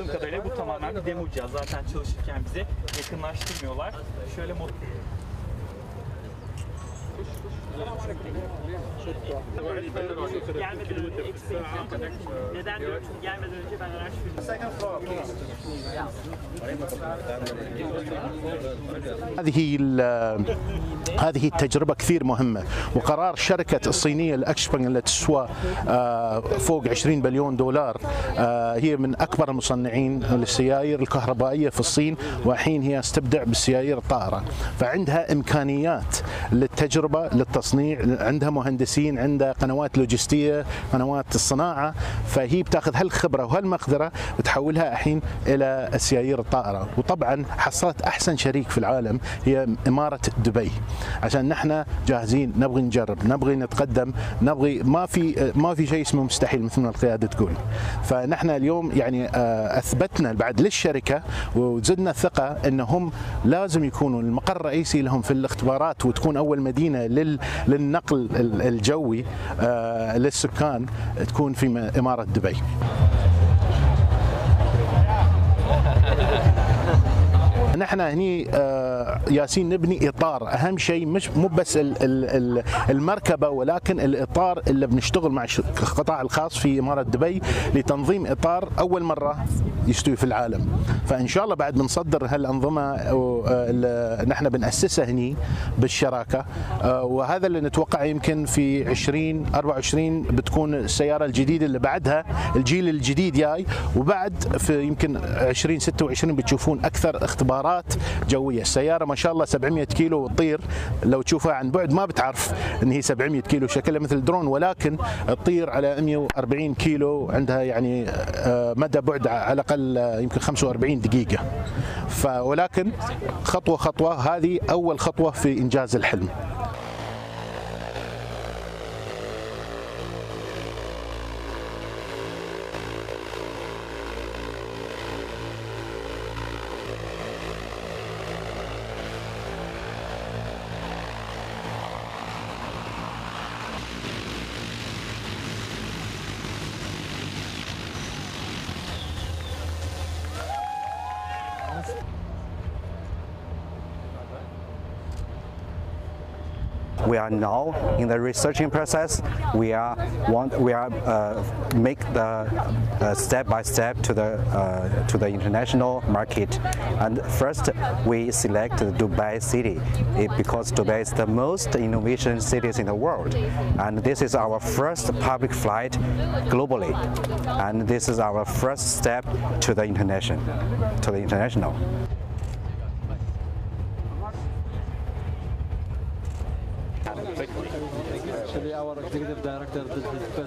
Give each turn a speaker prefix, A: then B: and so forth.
A: Anladığım kadarıyla bu tamamen bir demo cihaz. Zaten çalışırken bize yakınlaştırmıyorlar. Şöyle mod...
B: هذه هذه التجربة كثير مهمة. وقرار شركة الصينية الأكشبنج التي تسوى آه، فوق 20 بليون دولار آه، هي من أكبر المصنعين للسيائر الكهربائية في الصين وحين هي تستبدع بالسيائر الطائرة. فعندها إمكانيات للتجربة للتصنيع عندها مهندسين عندها قنوات لوجستية قنوات الصناعة فهي بتاخذ هالخبرة وهالمقدرة بتحولها الحين إلى السيائر الطائرة. وطبعا حصلت أحسن شريك في العالم هي إمارة دبي. عشان نحن جاهزين نبغي نجرب نبغي نتقدم نبغي ما في ما في شيء اسمه مستحيل مثل ما القيادة تقول. فنحن اليوم يعني آه، أثبتنا بعد للشركة وزدنا الثقة أنهم لازم يكونوا المقر الرئيسي لهم في الاختبارات وتكون أول مدينة لل- للنقل ال- الجوي آه، للسكان تكون في إمارة دبي. نحن هني آه، ياسين نبني إطار. أهم شيء مش مو بس ال- ال- ال- المركبة ولكن الإطار اللي بنشتغل مع القطاع الخاص في إمارة دبي لتنظيم إطار أول مرة يستوي في العالم. فإن شاء الله بعد بنصدر هالأنظمة آه، نحن بنأسسها هني بالشراكة آه، وهذا اللي نتوقع يمكن في 20 24 بتكون السيارة الجديدة اللي بعدها الجيل الجديد جاي وبعد في يمكن 20 26 بتشوفون أكثر اختبارات جوية، السيارة ما شاء الله 700 كيلو وتطير لو تشوفها عن بعد ما بتعرف إن هي 700 كيلو شكلها مثل درون ولكن تطير على 140 كيلو عندها يعني آه، مدى بعد على الأقل آه، يمكن 45 دقيقة. ولكن خطوة خطوة هذه أول خطوة في إنجاز الحلم. Yes.
C: We are now in the researching process. We are want we are uh, make the uh, step by step to the uh, to the international market. And first, we select Dubai city eh, because Dubai is the most innovation cities in the world, and this is our first public flight globally, and this is our first step to the international to the international.
D: Actually, our executive director did Mr.